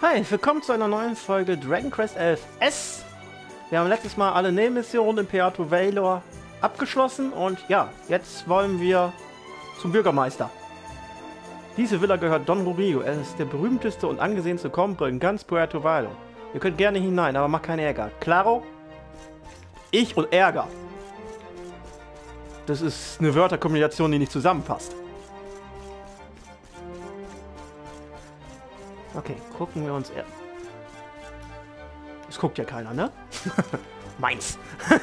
Hi, willkommen zu einer neuen Folge Dragon Quest 11 S. Wir haben letztes Mal alle Nebenmissionen in Peato Valor abgeschlossen und ja, jetzt wollen wir zum Bürgermeister. Diese Villa gehört Don Rodrigo. Er ist der berühmteste und angesehenste Kompre in ganz Puerto Valor. Ihr könnt gerne hinein, aber macht keinen Ärger. Claro? Ich und Ärger. Das ist eine Wörterkombination, die nicht zusammenpasst. Okay, gucken wir uns... Es guckt ja keiner, ne? Meins.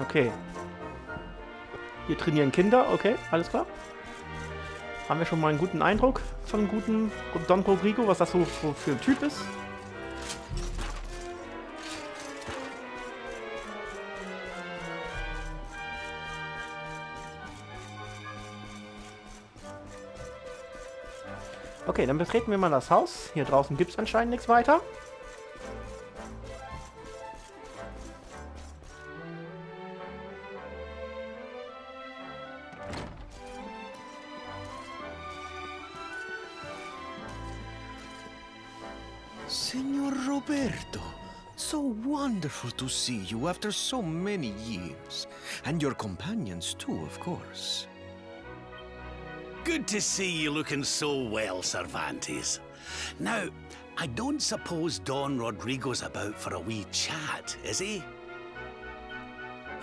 okay. Hier trainieren Kinder, okay, alles klar. Haben wir schon mal einen guten Eindruck von guten Don Rodrigo, was das so für ein Typ ist? Okay, dann betreten wir mal das Haus. Hier draußen gibt es anscheinend nichts weiter. Senor Roberto, so wonderful to see you after so many years. And your companions too, of course. Good to see you looking so well, Cervantes. Now, I don't suppose Don Rodrigo's about for a wee chat, is he?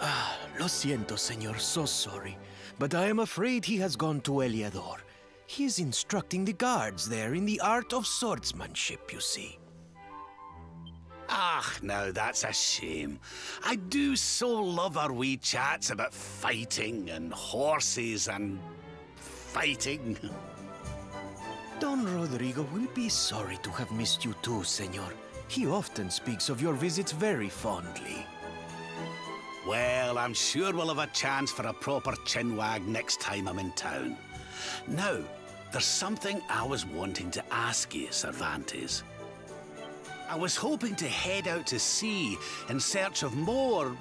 Ah, lo siento, senor, so sorry. But I am afraid he has gone to Eliador. He is instructing the guards there in the art of swordsmanship, you see. Ah, now that's a shame. I do so love our wee chats about fighting and horses and fighting. Don Rodrigo will be sorry to have missed you too, senor. He often speaks of your visits very fondly. Well, I'm sure we'll have a chance for a proper chinwag next time I'm in town. Now, there's something I was wanting to ask you, Cervantes. I was hoping to head out to sea in search of more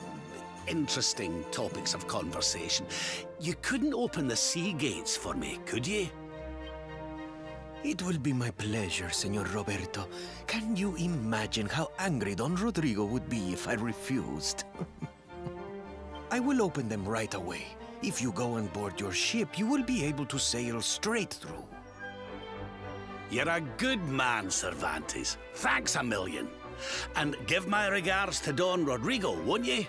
interesting topics of conversation. You couldn't open the sea gates for me, could you? It will be my pleasure, Senor Roberto. Can you imagine how angry Don Rodrigo would be if I refused? I will open them right away. If you go on board your ship, you will be able to sail straight through. You're a good man, Cervantes. Thanks a million. And give my regards to Don Rodrigo, won't you?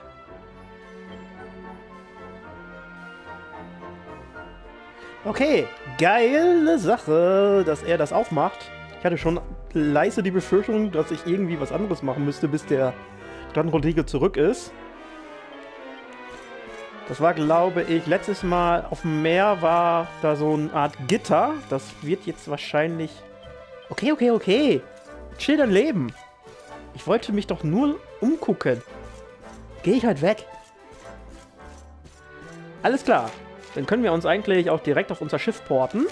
Okay, geile Sache, dass er das aufmacht. Ich hatte schon leise die Befürchtung, dass ich irgendwie was anderes machen müsste, bis der Don Rodrigo zurück ist. Das war, glaube ich, letztes Mal auf dem Meer war da so eine Art Gitter. Das wird jetzt wahrscheinlich... Okay, okay, okay. Chill dein Leben. Ich wollte mich doch nur umgucken. Geh ich halt weg. Alles klar. Dann können wir uns eigentlich auch direkt auf unser Schiff porten.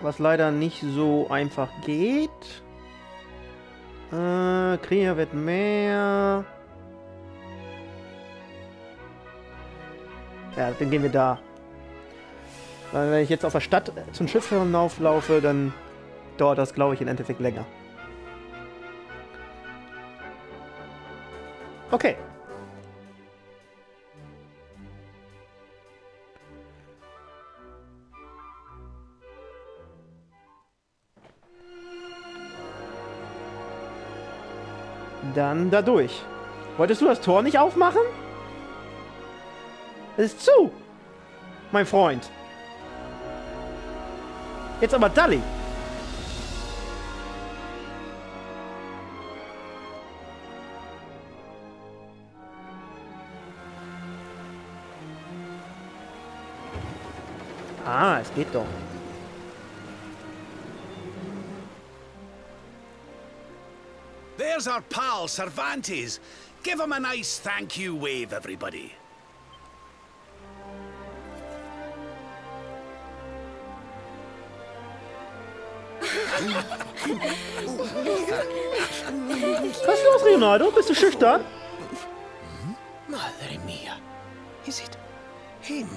Was leider nicht so einfach geht. Äh, Krieger wird mehr. Ja, dann gehen wir da. Weil wenn ich jetzt aus der Stadt zum Schiff hinauflaufe, dann dauert das, glaube ich, im Endeffekt länger. Okay. Dann dadurch. Wolltest du das Tor nicht aufmachen? Es ist zu, mein Freund. Jetzt aber Dully. Ah, es geht doch. There's our pal, Cervantes. Give him a nice thank you wave, everybody. Was ist los, Leonardo? Bist du schüchtern? Madre mia. Is it him?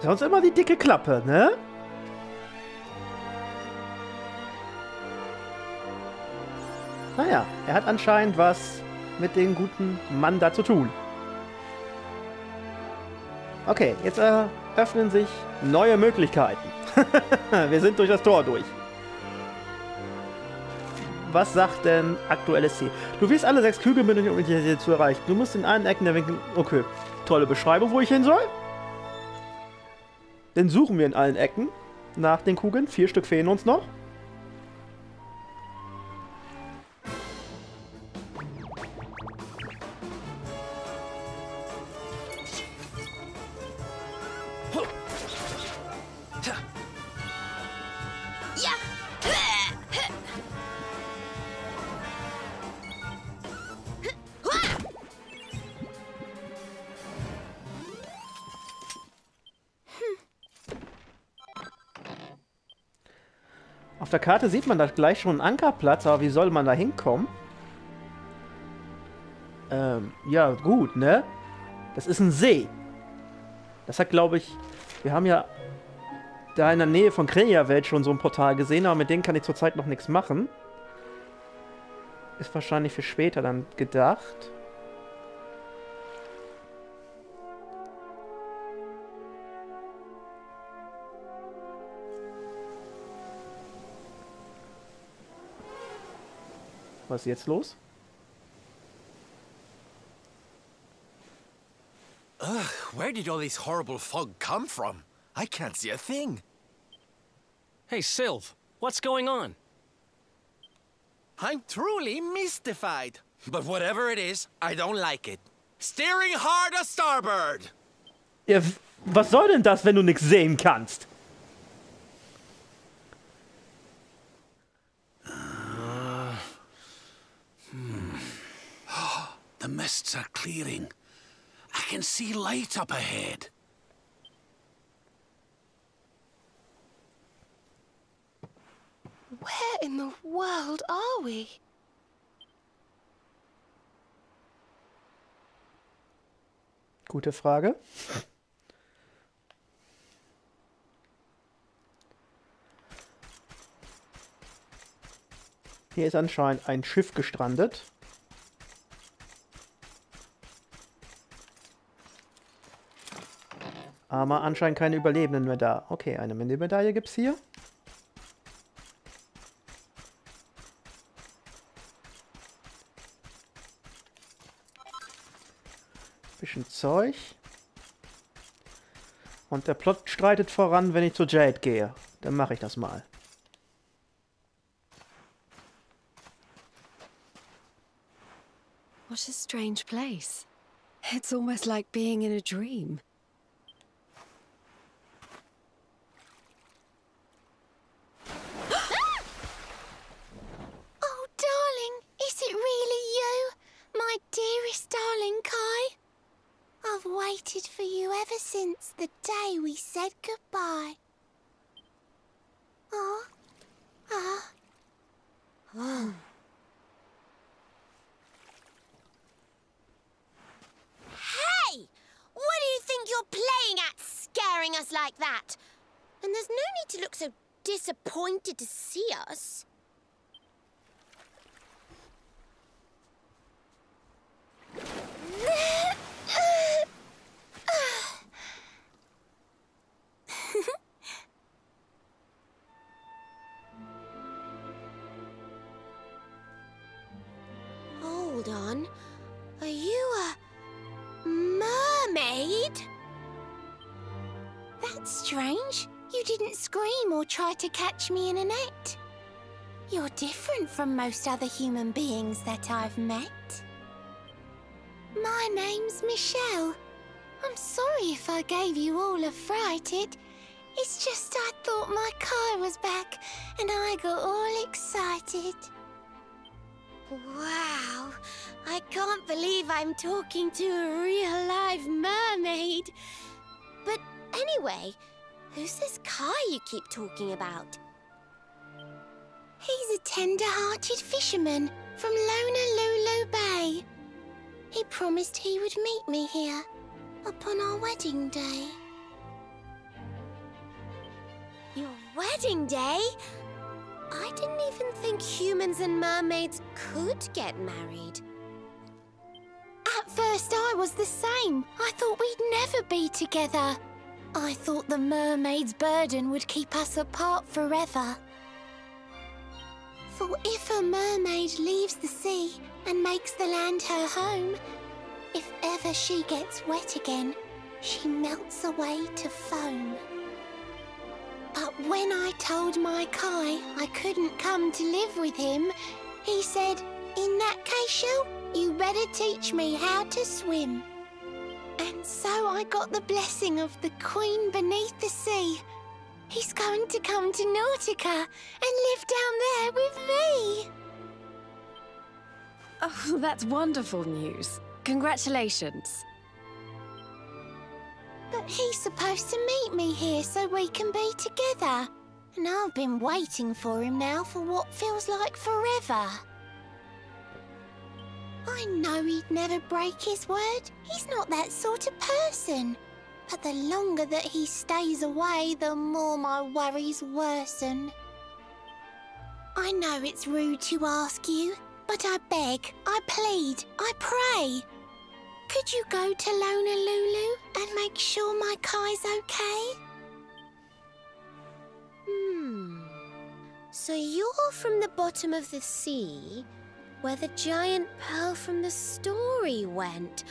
Sonst immer die dicke Klappe, ne? Naja, er hat anscheinend was mit dem guten Mann da zu tun. Okay, jetzt äh, öffnen sich neue Möglichkeiten. Wir sind durch das Tor durch. Was sagt denn aktuelles Ziel? Du wirst alle sechs Kügel benötigen, um dich zu erreichen. Du musst in allen Ecken der Winkel... Okay, tolle Beschreibung, wo ich hin soll. Dann suchen wir in allen Ecken nach den Kugeln. Vier Stück fehlen uns noch. Der Karte sieht man da gleich schon einen Ankerplatz, aber wie soll man da hinkommen? Ähm, ja, gut, ne? Das ist ein See. Das hat, glaube ich... Wir haben ja da in der Nähe von Kreia-Welt schon so ein Portal gesehen, aber mit denen kann ich zurzeit noch nichts machen. Ist wahrscheinlich für später dann gedacht. Was ist jetzt los? Ugh, where did all this horrible fog come from? I can't see a thing. Hey, Sylv, what's going on? I'm truly mystified. But whatever it is, I don't like it. Steering hard a starboard! Ja, w- was soll denn das, wenn du nichts sehen kannst? The mists are clearing. I can see light up ahead. Where in the world are we? Gute Frage. Hier ist anscheinend ein Schiff gestrandet. Aber anscheinend keine Überlebenden mehr da. Okay, eine Mini-Medaille gibt's hier. Bisschen Zeug. Und der Plot streitet voran, wenn ich zu Jade gehe. Dann mache ich das mal. What a strange place. It's almost like being in a dream. Waited for you ever since the day we said goodbye. Oh, ah. Oh. Hey! What do you think you're playing at, scaring us like that? And there's no need to look so disappointed to see us. Try to catch me in a net. You're different from most other human beings that I've met. My name's Michelle. I'm sorry if I gave you all a fright. It, it's just I thought my car was back and I got all excited. Wow, I can't believe I'm talking to a real live mermaid. But anyway, who's this Kai you keep talking about? He's a tender-hearted fisherman from Lonalulu Bay. He promised he would meet me here upon our wedding day. Your wedding day? I didn't even think humans and mermaids could get married. At first, I was the same. I thought we'd never be together. I thought the mermaid's burden would keep us apart forever. For if a mermaid leaves the sea and makes the land her home, if ever she gets wet again, she melts away to foam. But when I told my Kai I couldn't come to live with him, he said, In that case, you better teach me how to swim. So I got the blessing of the Queen beneath the sea. He's going to come to Nautica and live down there with me. Oh, that's wonderful news. Congratulations. But he's supposed to meet me here so we can be together. And I've been waiting for him now for what feels like forever. I know he'd never break his word. He's not that sort of person. But the longer that he stays away, the more my worries worsen. I know it's rude to ask you, but I beg, I plead, I pray. Could you go to Lonalulu and make sure my Kai's okay? Hmm. So you're from the bottom of the sea, where the giant pearl from the story went.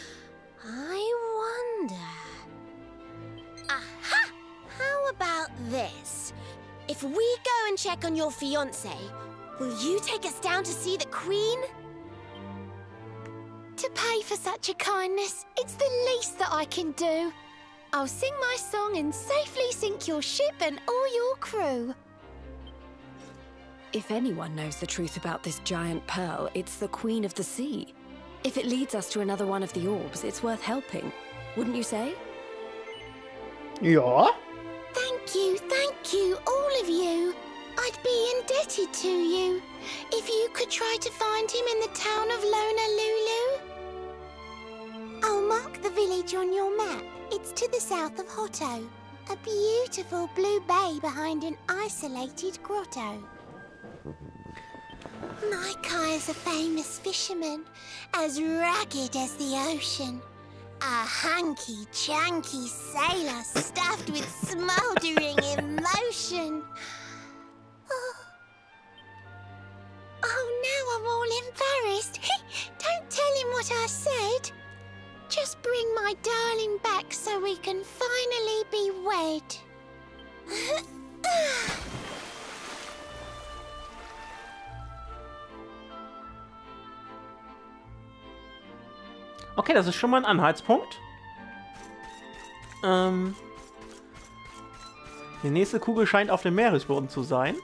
I wonder. Aha! How about this? If we go and check on your fiance, will you take us down to see the Queen? To pay for such a kindness, it's the least that I can do. I'll sing my song and safely sink your ship and all your crew. If anyone knows the truth about this giant pearl, it's the Queen of the Sea. If it leads us to another one of the orbs, it's worth helping. Wouldn't you say? Ja. Thank you, thank you, all of you. I'd be indebted to you. If you could try to find him in the town of Lonalulu. I'll mark the village on your map. It's to the south of Hotto. A beautiful blue bay behind an isolated grotto. My Kai is a famous fisherman, as ragged as the ocean. A hunky, chunky sailor stuffed with smouldering emotion. Oh. oh, now I'm all embarrassed. Don't tell him what I said. Just bring my darling back so we can finally be wed. Okay, das ist schon mal ein Anhaltspunkt. Ähm, die nächste Kugel scheint auf dem Meeresboden zu sein.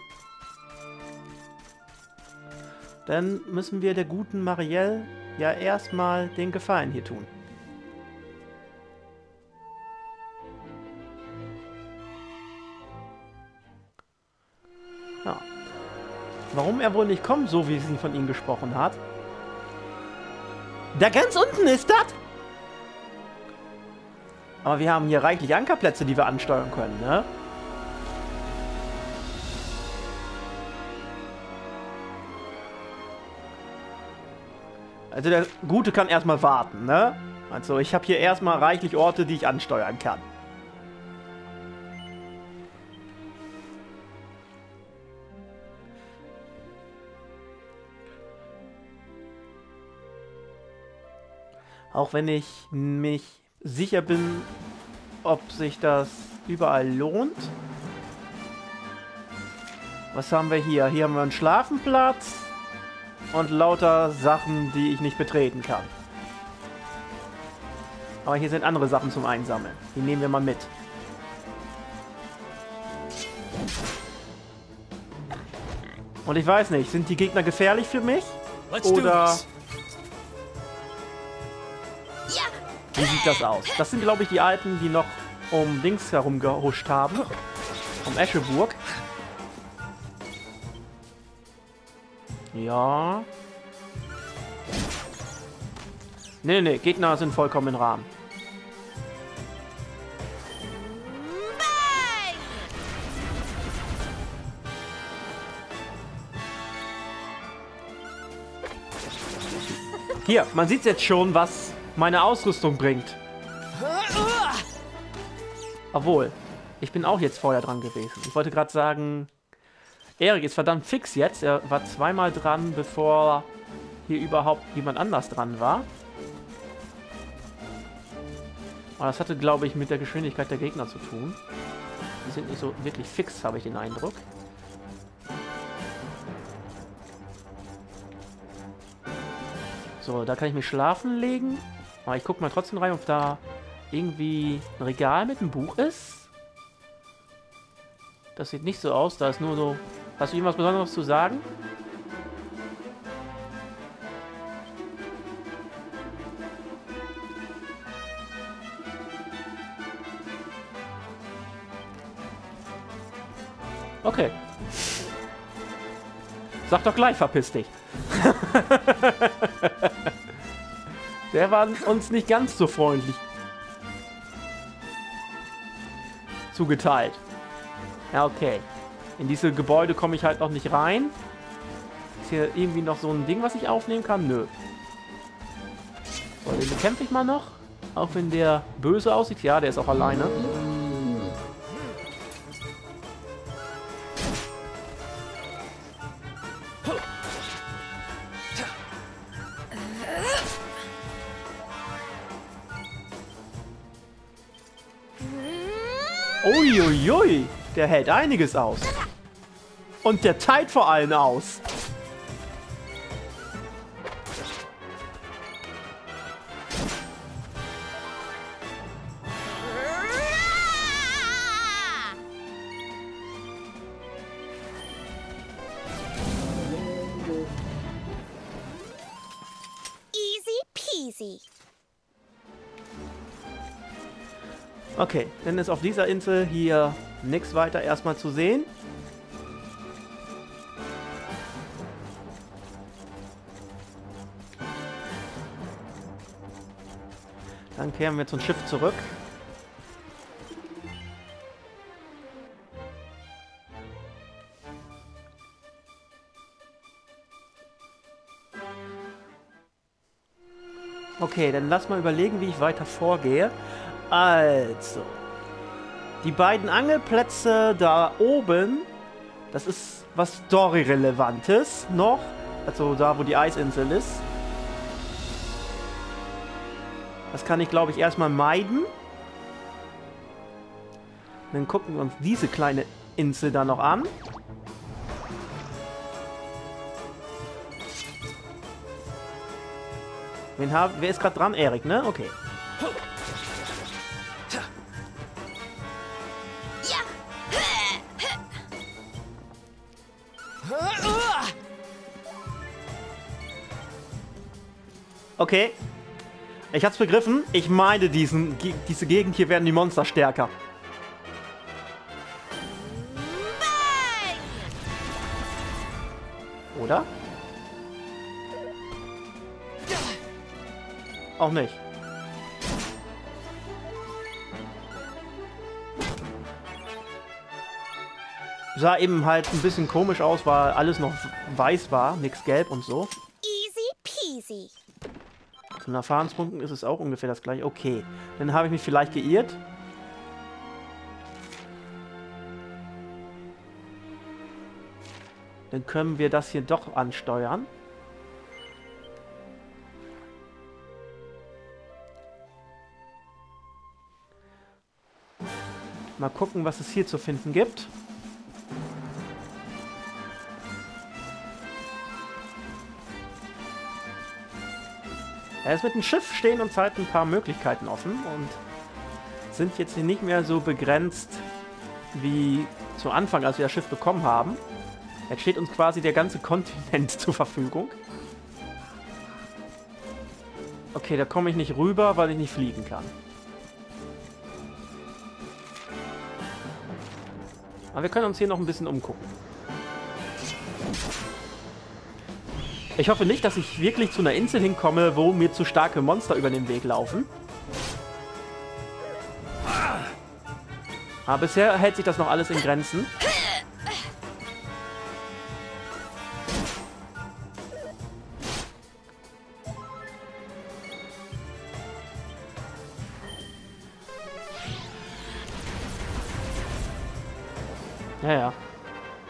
Dann müssen wir der guten Marielle ja erstmal den Gefallen hier tun. Ja. Warum er wohl nicht kommt, so wie sie von ihm gesprochen hat, da ganz unten ist das. Aber wir haben hier reichlich Ankerplätze, die wir ansteuern können, ne? Also der Gute kann erstmal warten, ne? Also ich habe hier erstmal reichlich Orte, die ich ansteuern kann. Auch wenn ich mich sicher bin, ob sich das überall lohnt. Was haben wir hier? Hier haben wir einen Schlafenplatz und lauter Sachen, die ich nicht betreten kann. Aber hier sind andere Sachen zum Einsammeln. Die nehmen wir mal mit. Und ich weiß nicht, sind die Gegner gefährlich für mich? Oder wie sieht das aus? Das sind, glaube ich, die alten, die noch um Dings herum gehuscht haben. Um Escheburg. Ja. Nee, nee, Gegner sind vollkommen im Rahmen. Hier, man sieht jetzt schon, was meine Ausrüstung bringt. Obwohl, ich bin auch jetzt vorher dran gewesen. Ich wollte gerade sagen, Erik ist verdammt fix jetzt. Er war zweimal dran, bevor hier überhaupt jemand anders dran war. Aber das hatte, glaube ich, mit der Geschwindigkeit der Gegner zu tun. Die sind nicht so wirklich fix, habe ich den Eindruck. So, da kann ich mich schlafen legen. Aber ich gucke mal trotzdem rein, ob da irgendwie ein Regal mit einem Buch ist. Das sieht nicht so aus. Da ist nur so... Hast du irgendwas Besonderes zu sagen? Okay. Sag doch gleich, verpiss dich. Der war uns nicht ganz so freundlich zugeteilt. Ja, okay. In diese Gebäude komme ich halt noch nicht rein. Ist hier irgendwie noch so ein Ding, was ich aufnehmen kann? Nö. So, den bekämpfe ich mal noch. Auch wenn der böse aussieht. Ja, der ist auch alleine. Uiuiui, der hält einiges aus. Und der teilt vor allem aus. Dann ist auf dieser Insel hier nichts weiter erstmal zu sehen. Dann kehren wir zum Schiff zurück. Okay, dann lass mal überlegen, wie ich weiter vorgehe. Also, die beiden Angelplätze da oben, das ist was Story-Relevantes noch. Also da, wo die Eisinsel ist. Das kann ich, glaube ich, erstmal meiden. Dann gucken wir uns diese kleine Insel da noch an. Wen haben, wer ist gerade dran? Erik, ne? Okay. Okay. Ich hab's begriffen. Ich meine diesen, diese Gegend hier werden die Monster stärker. Oder? Auch nicht. Sah eben halt ein bisschen komisch aus, weil alles noch weiß war, nichts gelb und so. Von Erfahrungspunkten ist es auch ungefähr das gleiche. Okay, dann habe ich mich vielleicht geirrt. Dann können wir das hier doch ansteuern. Mal gucken, was es hier zu finden gibt. Erst mit dem Schiff stehen uns halt ein paar Möglichkeiten offen und sind jetzt nicht mehr so begrenzt wie zu Anfang, als wir das Schiff bekommen haben. Jetzt steht uns quasi der ganze Kontinent zur Verfügung. Okay, da komme ich nicht rüber, weil ich nicht fliegen kann. Aber wir können uns hier noch ein bisschen umgucken. Ich hoffe nicht, dass ich wirklich zu einer Insel hinkomme, wo mir zu starke Monster über den Weg laufen. Aber bisher hält sich das noch alles in Grenzen. Ja, ja.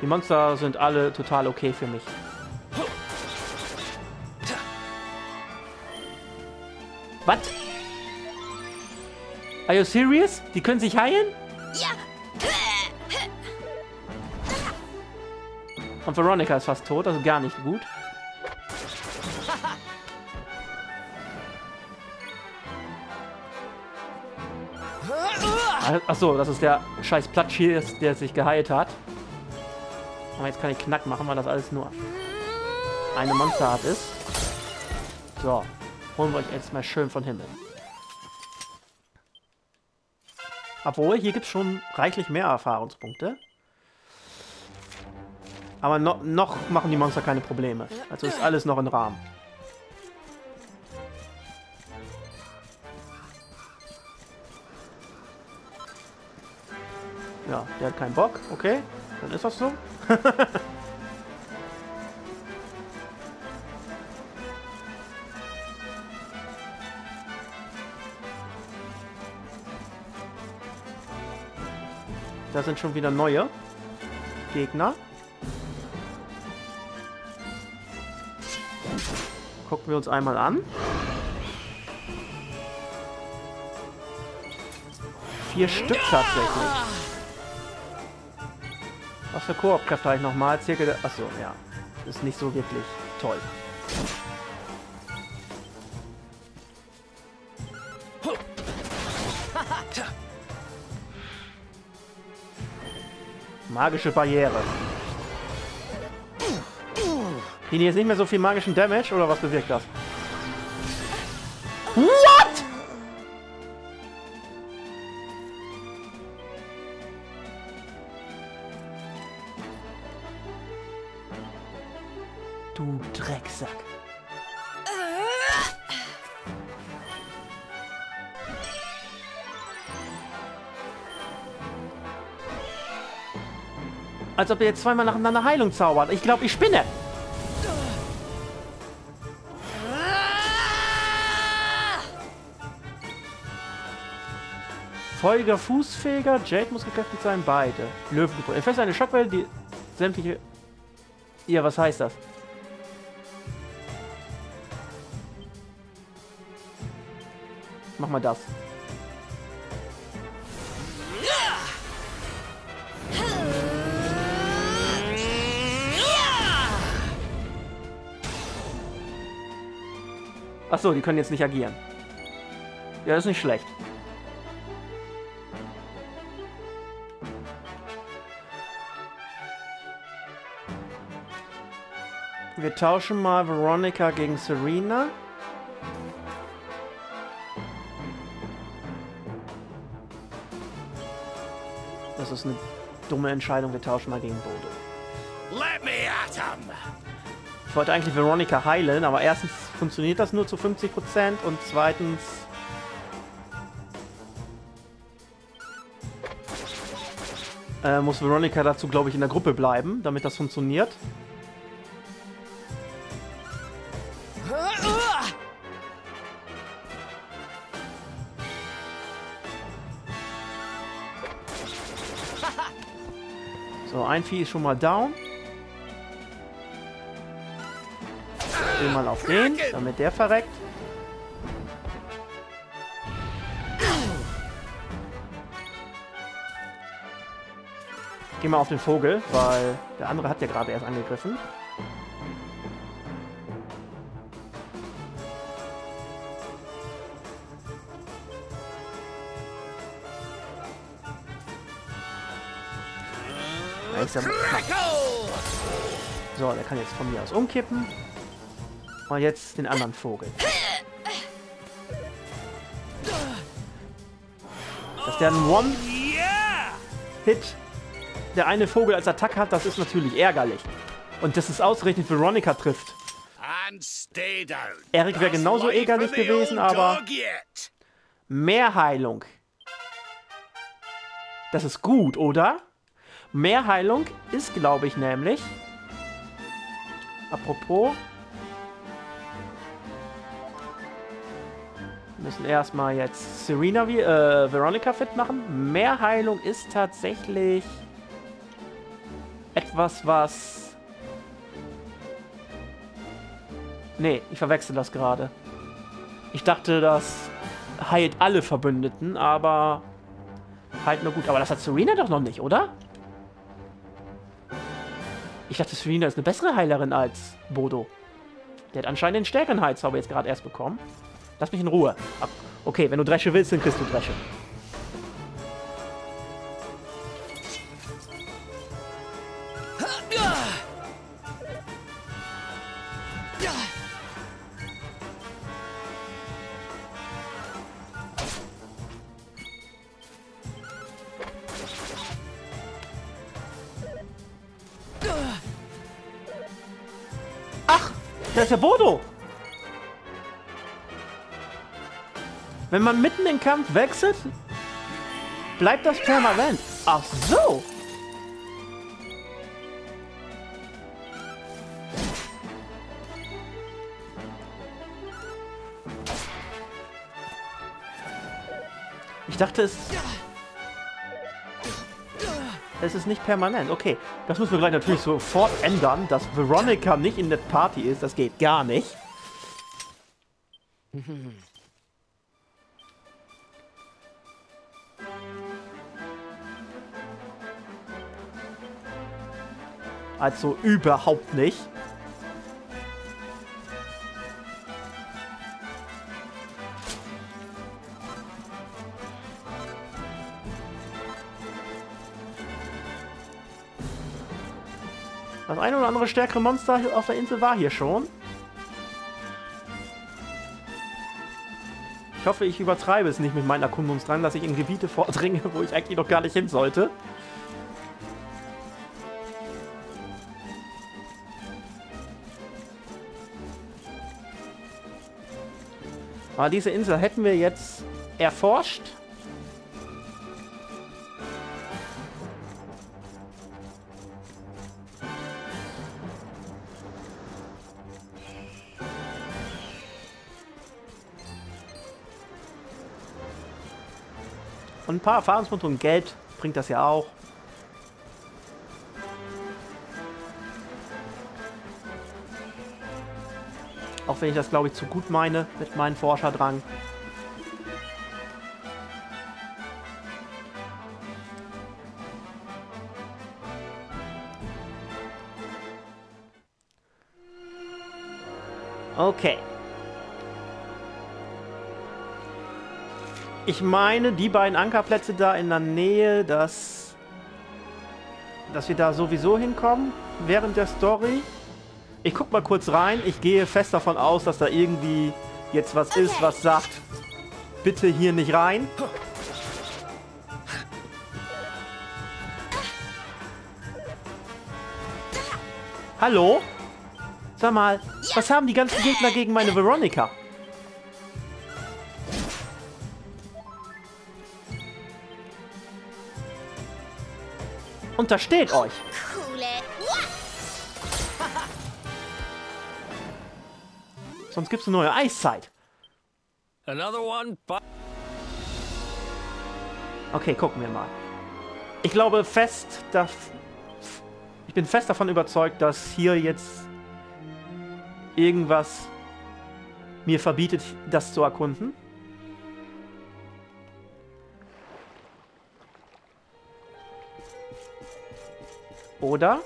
Die Monster sind alle total okay für mich. Are you serious? Die können sich heilen? Ja. Und Veronica ist fast tot, also gar nicht gut. Achso, das ist der scheiß Platsch hier, der sich geheilt hat. Aber jetzt kann ich Knack machen, weil das alles nur eine Monsterart ist. So, holen wir euch jetzt mal schön von Himmel. Obwohl, hier gibt es schon reichlich mehr Erfahrungspunkte. Aber no noch machen die Monster keine Probleme. Also ist alles noch im Rahmen. Ja, der hat keinen Bock. Okay, dann ist das so. da sind schon wieder neue Gegner. Gucken wir uns einmal an. Vier Stück tatsächlich. Was für ich nochmal? Circa. Achso, ja. Ist nicht so wirklich toll. Magische Barriere. Kriegen die jetzt nicht mehr so viel magischen Damage oder was bewirkt das? What? Als ob er jetzt zweimal nacheinander Heilung zaubert. Ich glaube, ich spinne. Folger fußfähiger, Jade muss gekräftigt sein, beide. Löwengeburt. Entfesselt eine Schockwelle, die sämtliche... Ja, was heißt das? Mach mal das. Achso, die können jetzt nicht agieren. Ja, ist nicht schlecht. Wir tauschen mal Veronica gegen Serena. Das ist eine dumme Entscheidung. Wir tauschen mal gegen Bodo. Let me at him! Ich wollte eigentlich Veronica heilen, aber erstens funktioniert das nur zu 50% und zweitens... Äh, muss Veronica dazu, glaube ich, in der Gruppe bleiben, damit das funktioniert. So, ein Vieh ist schon mal down. Geh mal auf den, damit der verreckt. Geh mal auf den Vogel, weil der andere hat ja gerade erst angegriffen. So, der kann jetzt von mir aus umkippen. Und jetzt den anderen Vogel. Dass der einen One-Hit der eine Vogel als Attacke hat, das ist natürlich ärgerlich. Und dass es ausgerechnet Veronica trifft. Eric wäre genauso ärgerlich gewesen, aber-. Mehr Heilung. Das ist gut, oder? Mehr Heilung ist, glaube ich, nämlich. Apropos. Müssen erstmal jetzt Serena wie äh, Veronica fit machen. Mehr Heilung ist tatsächlich etwas, was. Nee, ich verwechsel das gerade. Ich dachte, das heilt alle Verbündeten, aber halt nur gut. Aber das hat Serena doch noch nicht, oder? Ich dachte, Serena ist eine bessere Heilerin als Bodo. Der hat anscheinend den stärkeren Heilzauber jetzt gerade erst bekommen. Lass mich in Ruhe. Okay, wenn du Dresche willst, dann kriegst du Dresche. Man mitten im Kampf wechselt, bleibt das permanent. Ach so. Ich dachte, es... Es ist nicht permanent. Okay, das müssen wir gleich natürlich sofort ändern, dass Veronica nicht in der Party ist. Das geht gar nicht. Also überhaupt nicht. Das eine oder andere stärkere Monster auf der Insel war hier schon. Ich hoffe, ich übertreibe es nicht mit meinen Erkundungsdrang, dass ich in Gebiete vordringe, wo ich eigentlich noch gar nicht hin sollte. Aber diese Insel hätten wir jetzt erforscht. Und ein paar Erfahrungspunkte und Geld bringt das ja auch. Auch wenn ich das, glaube ich, zu gut meine mit meinem Forscherdrang. Okay. Ich meine, die beiden Ankerplätze da in der Nähe, dass, dass wir da sowieso hinkommen während der Story. Ich guck mal kurz rein. Ich gehe fest davon aus, dass da irgendwie jetzt was ist, was sagt, bitte hier nicht rein. Hallo? Sag mal, was haben die ganzen Gegner gegen meine Veronica? Untersteht euch! Sonst gibt's eine neue Eiszeit. Another one? But Okay, gucken wir mal. Ich glaube fest, dass... Ich bin fest davon überzeugt, dass hier jetzt irgendwas mir verbietet, das zu erkunden. Oder?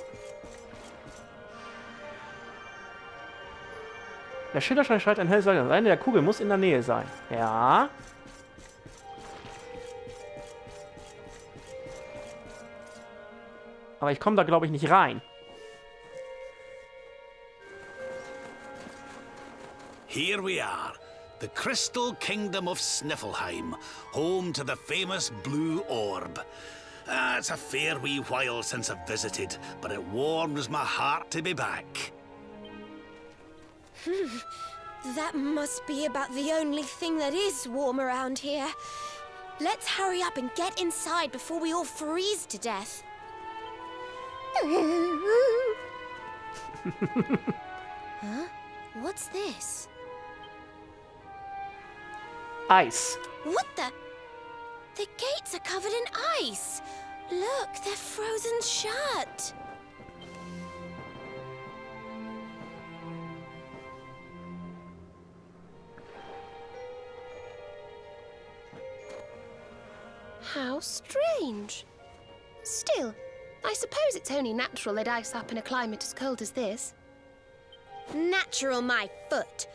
Der Schillerschein schreit ein helles Leuchten. Das Ende der Kugel muss in der Nähe sein. Ja. Aber ich komme da, glaube ich, nicht rein. Here we are, the Crystal Kingdom of Sniffleheim, home to the famous Blue Orb. Ah, it's a fair wee while since I've visited, but it warms my heart to be back. That must be about the only thing that is warm around here. Let's hurry up and get inside before we all freeze to death. huh? What's this? Ice. What the? The gates are covered in ice. Look, they're frozen shut. How strange. Still, I suppose it's only natural they'd ice up in a climate as cold as this. Natural, my foot.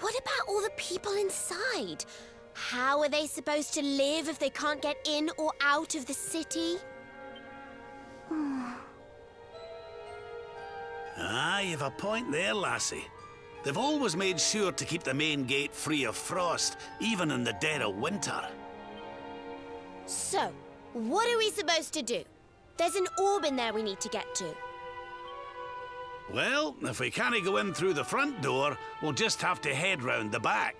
What about all the people inside? How are they supposed to live if they can't get in or out of the city? Ah, you've a point there, lassie. They've always made sure to keep the main gate free of frost, even in the dead of winter. So, what are we supposed to do? There's an orb in there we need to get to. Well, if we can't go in through the front door, we'll just have to head round the back.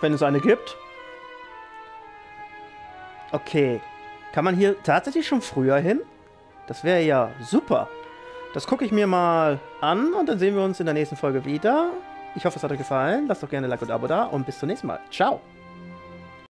Wenn es eine gibt. Okay. Kann man hier tatsächlich schon früher hin? Das wäre ja super. Das gucke ich mir mal an und dann sehen wir uns in der nächsten Folge wieder. Ich hoffe, es hat euch gefallen. Lasst doch gerne ein Like und ein Abo da und bis zum nächsten Mal. Ciao.